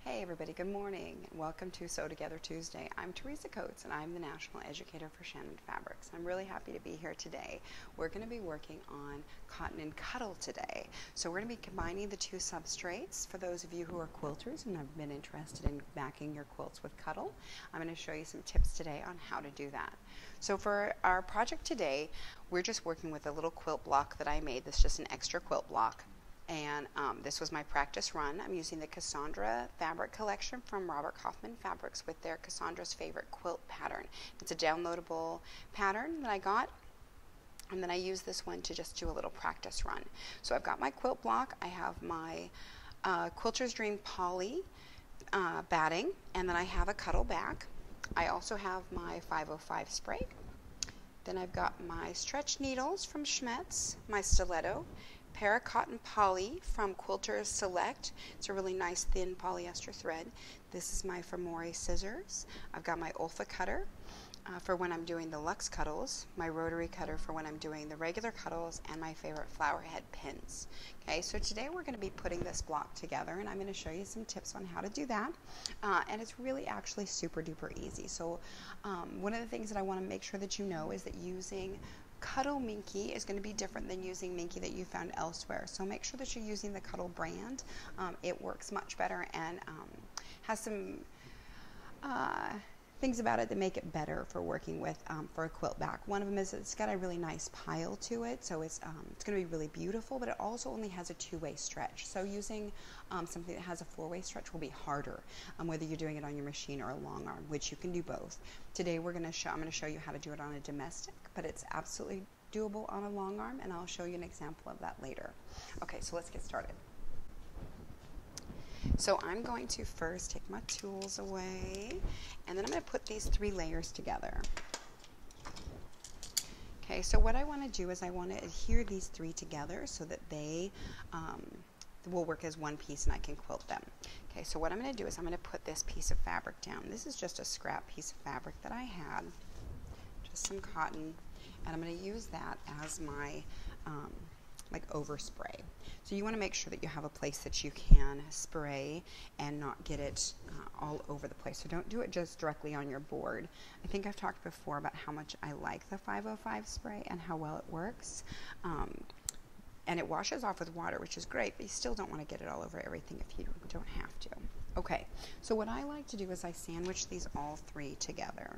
Hey everybody, good morning. and Welcome to Sew Together Tuesday. I'm Teresa Coates and I'm the National Educator for Shannon Fabrics. I'm really happy to be here today. We're going to be working on cotton and cuddle today. So we're going to be combining the two substrates for those of you who are quilters and have been interested in backing your quilts with cuddle. I'm going to show you some tips today on how to do that. So for our project today, we're just working with a little quilt block that I made. This is just an extra quilt block and um, this was my practice run. I'm using the Cassandra fabric collection from Robert Kaufman Fabrics with their Cassandra's favorite quilt pattern. It's a downloadable pattern that I got and then I use this one to just do a little practice run. So I've got my quilt block, I have my uh, Quilter's Dream Poly uh, batting, and then I have a cuddle back. I also have my 505 spray. Then I've got my stretch needles from Schmetz, my stiletto, Paracotton Poly from Quilters Select. It's a really nice thin polyester thread. This is my Famore scissors. I've got my Olfa cutter uh, for when I'm doing the Luxe cuddles, my rotary cutter for when I'm doing the regular cuddles, and my favorite flower head pins. Okay, so today we're going to be putting this block together, and I'm going to show you some tips on how to do that. Uh, and it's really actually super duper easy. So um, one of the things that I want to make sure that you know is that using Cuddle Minky is going to be different than using Minky that you found elsewhere. So make sure that you're using the Cuddle brand. Um, it works much better and um, has some uh, things about it that make it better for working with um, for a quilt back. One of them is it's got a really nice pile to it, so it's um, it's going to be really beautiful. But it also only has a two-way stretch. So using um, something that has a four-way stretch will be harder, um, whether you're doing it on your machine or a long arm, which you can do both. Today we're going to show I'm going to show you how to do it on a domestic, but it's absolutely doable on a long arm, and I'll show you an example of that later. Okay, so let's get started. So I'm going to first take my tools away and then I'm going to put these three layers together. Okay, so what I want to do is I want to adhere these three together so that they um, will work as one piece and I can quilt them. Okay, so what I'm going to do is I'm going to put this piece of fabric down. This is just a scrap piece of fabric that I had, some cotton, and I'm going to use that as my um, like overspray. So you want to make sure that you have a place that you can spray and not get it uh, all over the place. So don't do it just directly on your board. I think I've talked before about how much I like the 505 spray and how well it works. Um, and it washes off with water, which is great, but you still don't want to get it all over everything if you don't have to. Okay, so what I like to do is I sandwich these all three together.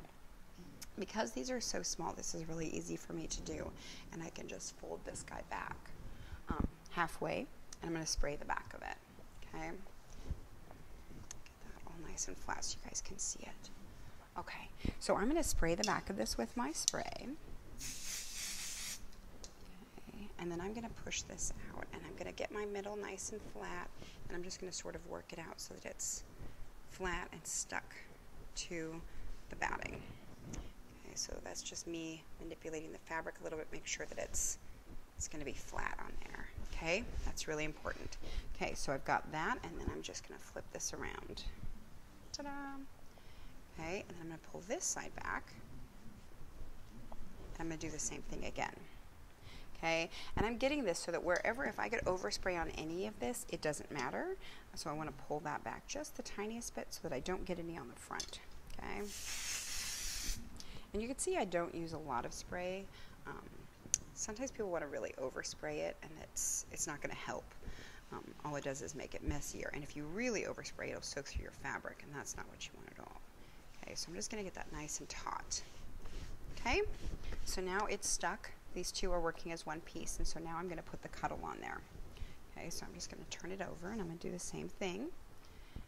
Because these are so small, this is really easy for me to do, and I can just fold this guy back um, halfway, and I'm going to spray the back of it. Okay? Get that all nice and flat so you guys can see it. Okay, so I'm going to spray the back of this with my spray. Okay, and then I'm going to push this out, and I'm going to get my middle nice and flat, and I'm just going to sort of work it out so that it's flat and stuck to the batting. So that's just me manipulating the fabric a little bit, make sure that it's it's going to be flat on there. Okay, that's really important. Okay, so I've got that, and then I'm just going to flip this around. Ta-da! Okay, and then I'm going to pull this side back. I'm going to do the same thing again. Okay, and I'm getting this so that wherever, if I get overspray on any of this, it doesn't matter. So I want to pull that back just the tiniest bit so that I don't get any on the front. Okay, and you can see I don't use a lot of spray. Um, sometimes people want to really overspray it and it's it's not going to help. Um, all it does is make it messier. And if you really overspray, it, it'll soak through your fabric, and that's not what you want at all. Okay, so I'm just going to get that nice and taut. Okay, so now it's stuck. These two are working as one piece, and so now I'm going to put the cuddle on there. Okay, so I'm just going to turn it over, and I'm going to do the same thing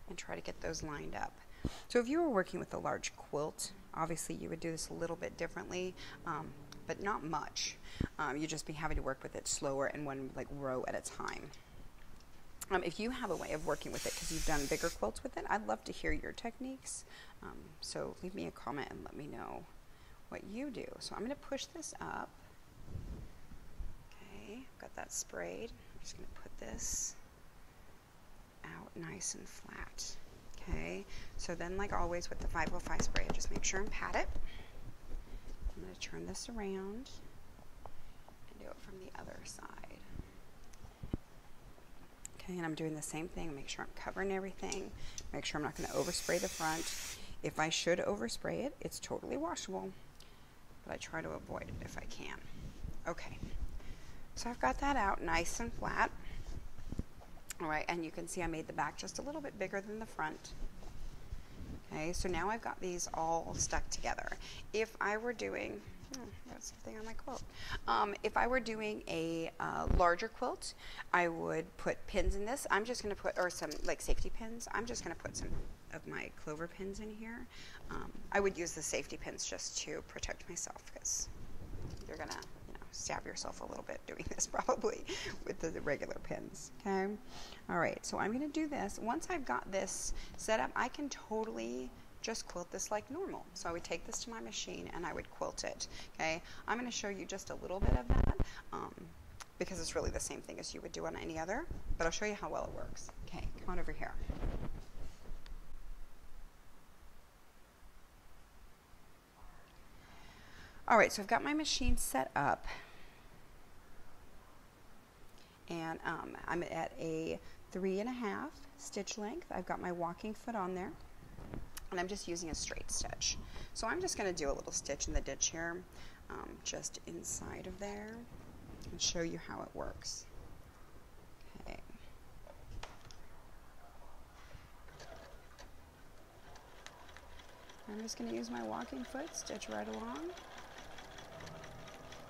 and try to get those lined up. So if you were working with a large quilt, obviously you would do this a little bit differently. Um, but not much. Um, you just be having to work with it slower and one like row at a time. Um, if you have a way of working with it because you've done bigger quilts with it, I'd love to hear your techniques. Um, so leave me a comment and let me know what you do. So I'm going to push this up. Okay, got that sprayed. I'm just going to put this out nice and flat. Okay, so then like always with the 505 spray, just make sure and pat it. I'm going to turn this around and do it from the other side. Okay, and I'm doing the same thing. Make sure I'm covering everything. Make sure I'm not going to overspray the front. If I should overspray it, it's totally washable, but I try to avoid it if I can. Okay, so I've got that out nice and flat. All right, and you can see I made the back just a little bit bigger than the front. Okay, so now I've got these all stuck together. If I were doing, oh, got something on my quilt. Um, if I were doing a uh, larger quilt, I would put pins in this. I'm just going to put, or some like safety pins. I'm just going to put some of my clover pins in here. Um, I would use the safety pins just to protect myself because you're going to stab yourself a little bit doing this probably with the, the regular pins. Okay. All right. So I'm going to do this. Once I've got this set up, I can totally just quilt this like normal. So I would take this to my machine and I would quilt it. Okay. I'm going to show you just a little bit of that um, because it's really the same thing as you would do on any other, but I'll show you how well it works. Okay. Come on over here. All right, so I've got my machine set up and um, I'm at a three and a half stitch length. I've got my walking foot on there and I'm just using a straight stitch. So I'm just going to do a little stitch in the ditch here um, just inside of there and show you how it works. Okay. I'm just going to use my walking foot, stitch right along.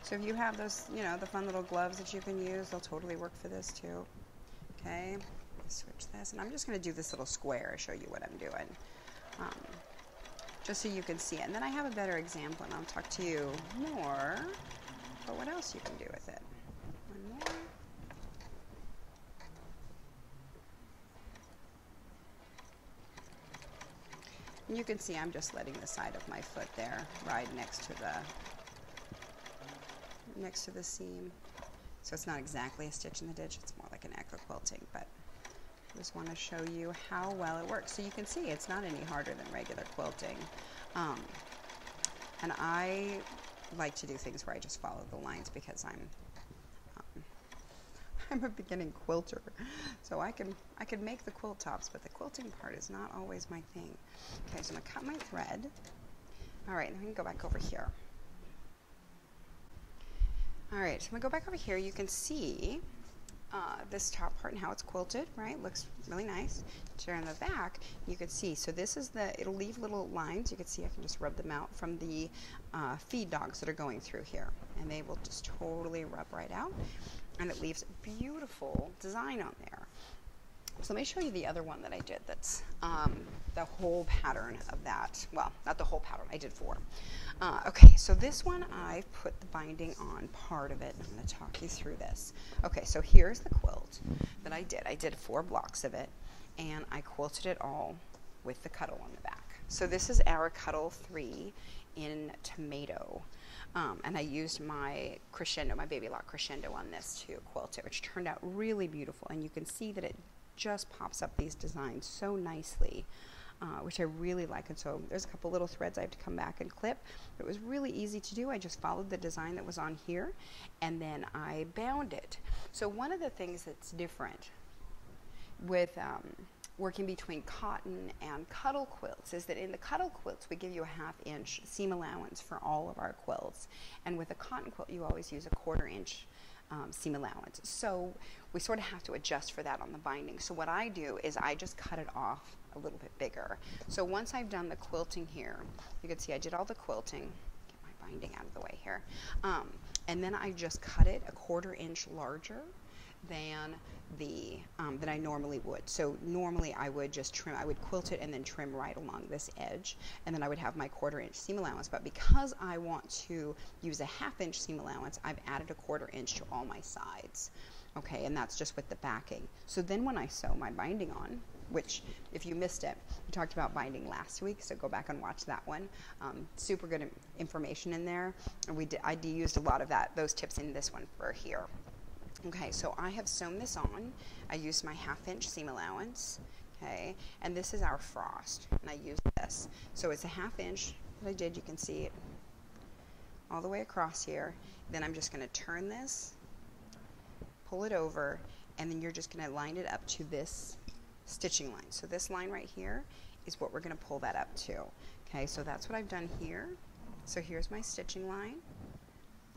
So if you have those, you know, the fun little gloves that you can use, they'll totally work for this too. Okay, switch this. And I'm just going to do this little square to show you what I'm doing. Um, just so you can see it. And then I have a better example and I'll talk to you more about what else you can do with it. One more. And you can see I'm just letting the side of my foot there ride next to the next to the seam. So it's not exactly a stitch in the ditch, it's more like an echo quilting, but I just want to show you how well it works. So you can see it's not any harder than regular quilting. Um, and I like to do things where I just follow the lines because I'm um, I'm a beginning quilter, so I can I can make the quilt tops, but the quilting part is not always my thing. Okay, so I'm gonna cut my thread. All right, then we can go back over here. All right, so I'm gonna go back over here. You can see uh, this top part and how it's quilted, right? Looks really nice. Turn the back, you can see. So this is the, it'll leave little lines. You can see I can just rub them out from the uh, feed dogs that are going through here. And they will just totally rub right out. And it leaves a beautiful design on there. So let me show you the other one that I did that's um, the whole pattern of that. Well, not the whole pattern, I did four. Uh, okay, so this one I put the binding on part of it. I'm going to talk you through this. Okay, so here's the quilt that I did. I did four blocks of it, and I quilted it all with the cuddle on the back. So this is our cuddle 3 in tomato. Um, and I used my crescendo, my baby lock crescendo on this to quilt it, which turned out really beautiful. And you can see that it just pops up these designs so nicely. Uh, which I really like. And so there's a couple little threads I have to come back and clip. It was really easy to do. I just followed the design that was on here and then I bound it. So one of the things that's different with um, working between cotton and cuddle quilts is that in the cuddle quilts we give you a half inch seam allowance for all of our quilts and with a cotton quilt you always use a quarter inch um, seam allowance. So we sort of have to adjust for that on the binding. So what I do is I just cut it off a little bit bigger. So once I've done the quilting here, you can see I did all the quilting. Get my binding out of the way here. Um, and then I just cut it a quarter inch larger than the um, than I normally would. So normally I would just trim, I would quilt it and then trim right along this edge, and then I would have my quarter inch seam allowance. But because I want to use a half inch seam allowance, I've added a quarter inch to all my sides. Okay, and that's just with the backing. So then when I sew my binding on, which if you missed it, we talked about binding last week, so go back and watch that one. Um, super good information in there, and we did, I used a lot of that those tips in this one for here. Okay, so I have sewn this on. I used my half inch seam allowance. Okay, and this is our frost, and I used this. So it's a half inch that I did. You can see it all the way across here. Then I'm just going to turn this, pull it over, and then you're just going to line it up to this stitching line. So this line right here is what we're going to pull that up to. Okay, so that's what I've done here. So here's my stitching line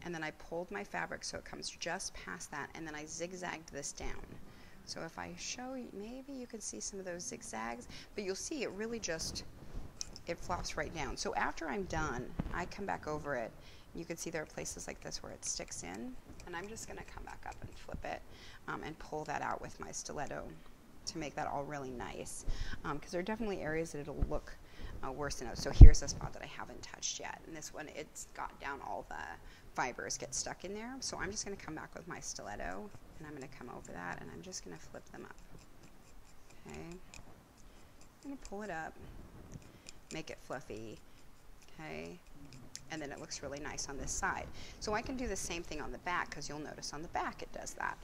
and then I pulled my fabric so it comes just past that and then I zigzagged this down. So if I show you, maybe you can see some of those zigzags, but you'll see it really just, it flops right down. So after I'm done, I come back over it. You can see there are places like this where it sticks in, and I'm just gonna come back up and flip it um, and pull that out with my stiletto to make that all really nice. Because um, there are definitely areas that it'll look uh, worse than others. So here's a spot that I haven't touched yet, and this one, it's got down all the fibers get stuck in there. So I'm just going to come back with my stiletto and I'm going to come over that and I'm just going to flip them up. Okay. I'm going to pull it up, make it fluffy. Okay. And then it looks really nice on this side. So I can do the same thing on the back because you'll notice on the back it does that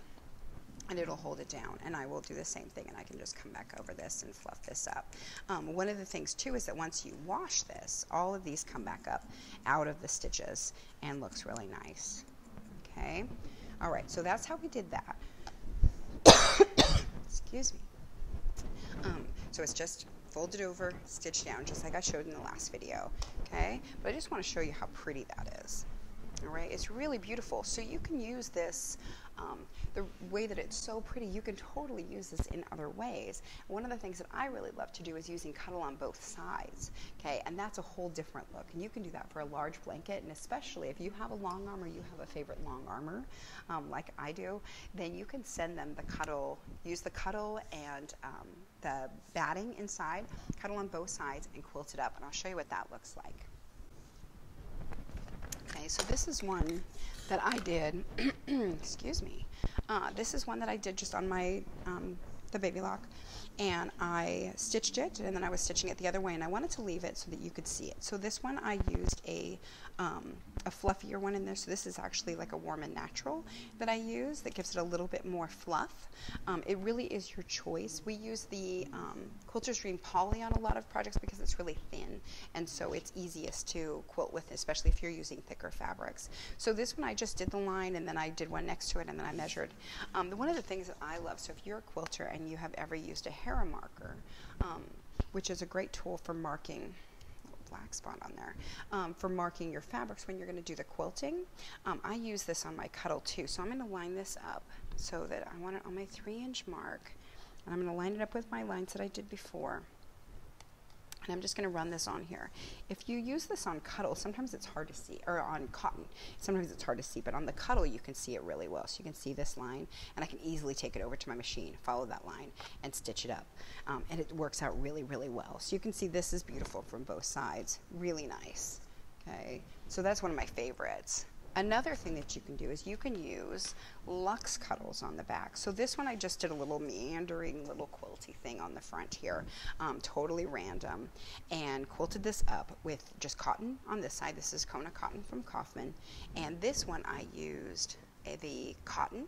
and it'll hold it down. And I will do the same thing and I can just come back over this and fluff this up. Um, one of the things too is that once you wash this, all of these come back up out of the stitches and looks really nice. Okay. All right, so that's how we did that. Excuse me. Um, so it's just folded over, stitched down, just like I showed in the last video. Okay, but I just want to show you how pretty that is. All right, it's really beautiful. So you can use this um, the way that it's so pretty, you can totally use this in other ways. One of the things that I really love to do is using cuddle on both sides, okay, and that's a whole different look. And you can do that for a large blanket, and especially if you have a long arm or you have a favorite long armer, um, like I do, then you can send them the cuddle, use the cuddle and um, the batting inside, cuddle on both sides, and quilt it up. And I'll show you what that looks like. Okay, so this is one that I did, excuse me, uh, this is one that I did just on my, um, the baby lock and I stitched it and then I was stitching it the other way and I wanted to leave it so that you could see it. So this one I used a, um, a fluffier one in there. So this is actually like a warm and natural that I use that gives it a little bit more fluff. Um, it really is your choice. We use the um, Quilter's Dream Poly on a lot of projects because it's really thin and so it's easiest to quilt with especially if you're using thicker fabrics. So this one I just did the line and then I did one next to it and then I measured. Um, one of the things that I love, so if you're a quilter and you have ever used a Hera marker, um, which is a great tool for marking black spot on there um, for marking your fabrics when you're going to do the quilting. Um, I use this on my cuddle too, so I'm going to line this up so that I want it on my three inch mark, and I'm going to line it up with my lines that I did before. And I'm just going to run this on here. If you use this on cuddle, sometimes it's hard to see, or on cotton, sometimes it's hard to see, but on the cuddle you can see it really well. So you can see this line, and I can easily take it over to my machine, follow that line, and stitch it up. Um, and it works out really, really well. So you can see this is beautiful from both sides. Really nice. Okay, so that's one of my favorites. Another thing that you can do is you can use luxe cuddles on the back. So this one I just did a little meandering little quilty thing on the front here, um, totally random, and quilted this up with just cotton on this side. This is Kona cotton from Kaufman, and this one I used the cotton,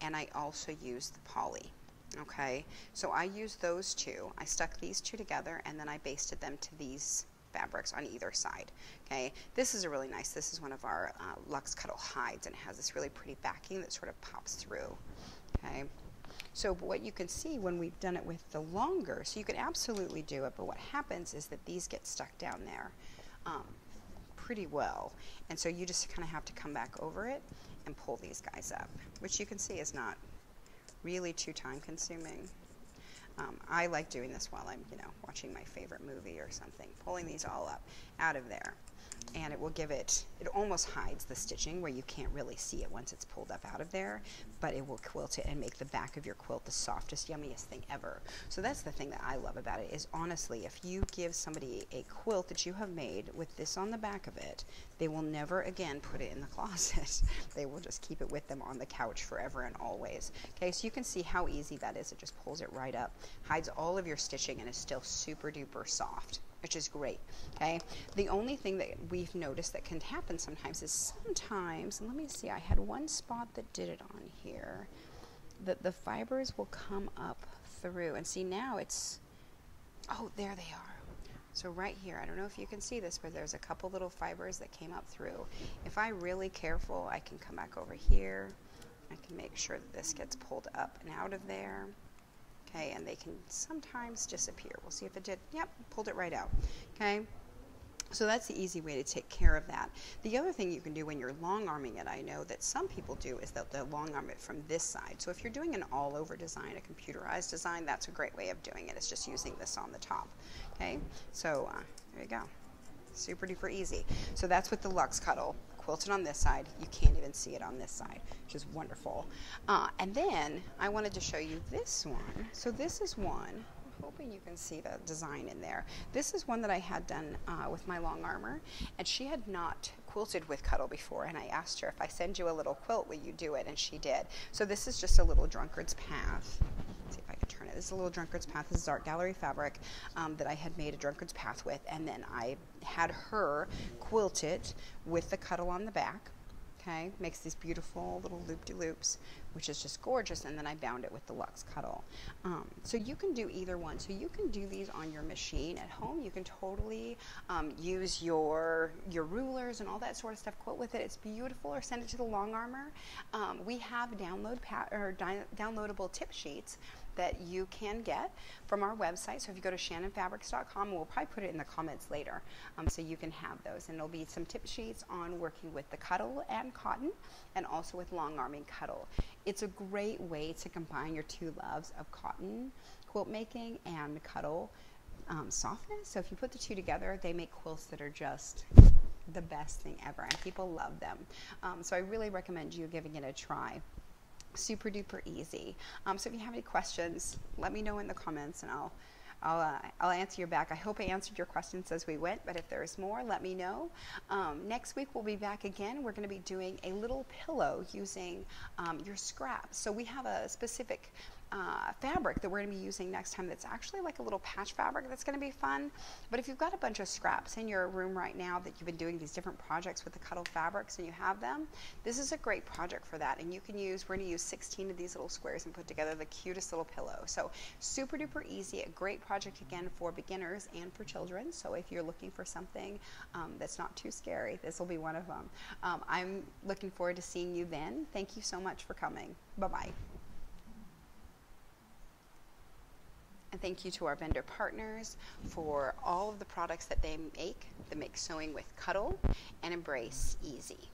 and I also used the poly. Okay, so I used those two. I stuck these two together, and then I basted them to these fabrics on either side. Okay, this is a really nice, this is one of our uh, Luxe Cuddle hides and it has this really pretty backing that sort of pops through. Okay, so what you can see when we've done it with the longer, so you can absolutely do it, but what happens is that these get stuck down there um, pretty well. And so you just kind of have to come back over it and pull these guys up, which you can see is not really too time consuming. Um, I like doing this while I'm, you know, watching my favorite movie or something, pulling these all up out of there and it will give it, it almost hides the stitching where you can't really see it once it's pulled up out of there, but it will quilt it and make the back of your quilt the softest, yummiest thing ever. So that's the thing that I love about it is honestly, if you give somebody a quilt that you have made with this on the back of it, they will never again put it in the closet. they will just keep it with them on the couch forever and always. Okay, so you can see how easy that is. It just pulls it right up, hides all of your stitching, and is still super duper soft which is great. Okay. The only thing that we've noticed that can happen sometimes is sometimes, and let me see, I had one spot that did it on here, that the fibers will come up through. And see now it's, oh, there they are. So right here, I don't know if you can see this, but there's a couple little fibers that came up through. If I'm really careful, I can come back over here, I can make sure that this gets pulled up and out of there. Okay, and they can sometimes disappear. We'll see if it did. Yep, pulled it right out. Okay. So that's the easy way to take care of that. The other thing you can do when you're long arming it, I know that some people do, is that they'll long arm it from this side. So if you're doing an all over design, a computerized design, that's a great way of doing it. It's just using this on the top. Okay, so uh, there you go. Super duper easy. So that's with the Luxe Cuddle quilted on this side. You can't even see it on this side, which is wonderful. Uh, and then I wanted to show you this one. So this is one I'm hoping you can see the design in there. This is one that I had done uh, with my long armer, and she had not quilted with Cuddle before, and I asked her, if I send you a little quilt, will you do it? And she did. So this is just a little drunkard's path. Is a little drunkard's path. This is art gallery fabric um, that I had made a drunkard's path with, and then I had her quilt it with the Cuddle on the back okay? Makes these beautiful little loop-de-loops, which is just gorgeous, and then I bound it with the Luxe Cuddle. Um, so you can do either one. So you can do these on your machine at home. You can totally um, use your your rulers and all that sort of stuff. Quilt with it. It's beautiful. Or send it to the Long Armer. Um, we have download or downloadable tip sheets that you can get from our website. So if you go to shannonfabrics.com, we'll probably put it in the comments later um, so you can have those. And there'll be some tip sheets on working with the cuddle and cotton and also with long arming cuddle. It's a great way to combine your two loves of cotton quilt making and cuddle um, softness. So if you put the two together, they make quilts that are just the best thing ever and people love them. Um, so I really recommend you giving it a try super duper easy. Um, so if you have any questions, let me know in the comments and I'll I'll, uh, I'll answer you back. I hope I answered your questions as we went, but if there's more, let me know. Um, next week, we'll be back again. We're going to be doing a little pillow using um, your scraps. So we have a specific uh, fabric that we're going to be using next time that's actually like a little patch fabric that's going to be fun. But if you've got a bunch of scraps in your room right now that you've been doing these different projects with the Cuddle fabrics and you have them, this is a great project for that. And you can use, we're going to use 16 of these little squares and put together the cutest little pillow. So super duper easy, a great project again for beginners and for children. So if you're looking for something um, that's not too scary, this will be one of them. Um, I'm looking forward to seeing you then. Thank you so much for coming. Bye-bye. And thank you to our vendor partners for all of the products that they make that make sewing with Cuddle and Embrace easy.